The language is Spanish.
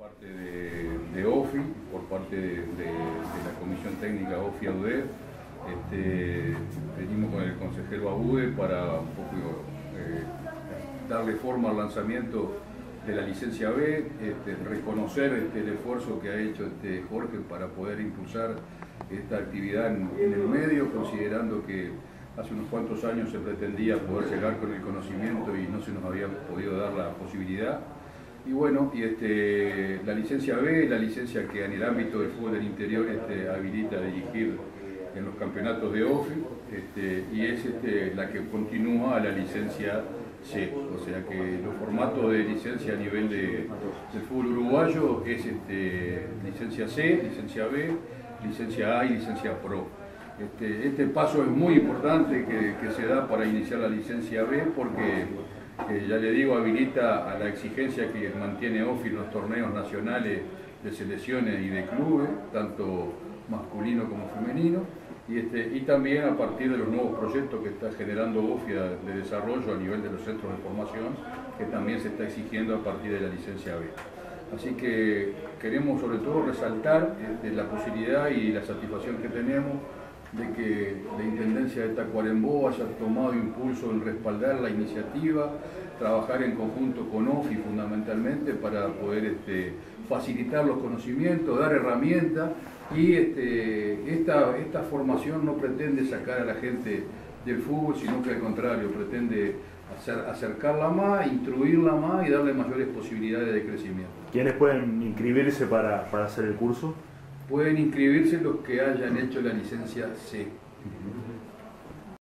parte de, OFI, por parte de, la Comisión Técnica OFI AUDED. Este, venimos con el consejero Abude para eh, darle forma al lanzamiento de la licencia B, este, reconocer este, el esfuerzo que ha hecho Jorge para poder impulsar esta actividad en, en el medio, considerando que hace unos cuantos años se pretendía poder llegar con el conocimiento y no se nos había podido dar la posibilidad. Y bueno, y este, la licencia B, la licencia que en el ámbito del fútbol del interior este, habilita dirigir en los campeonatos de OFI, este, y es este, la que continúa a la licencia C. O sea que los formatos de licencia a nivel de, fútbol uruguayo es este, licencia C, licencia B, licencia A y licencia Pro. Este, este paso es muy importante que se da para iniciar la licencia B porque ya le digo, habilita a la exigencia que mantiene OFI en los torneos nacionales de selecciones y de clubes, tanto masculino como femenino, y, este, y también a partir de los nuevos proyectos que está generando OFI de desarrollo a nivel de los centros de formación, que también se está exigiendo a partir de la licencia B. Así que queremos sobre todo resaltar este, la posibilidad y la satisfacción que tenemos de que la Intendencia de Tacuarembó haya tomado impulso en respaldar la iniciativa, trabajar en conjunto con OFI fundamentalmente para poder este, facilitar los conocimientos, dar herramientas y este, esta, esta formación no pretende sacar a la gente del fútbol, sino que al contrario, pretende acercarla más, instruirla más y darle mayores posibilidades de crecimiento. ¿Quiénes pueden inscribirse para, para hacer el curso? Pueden inscribirse los que hayan hecho la licencia C.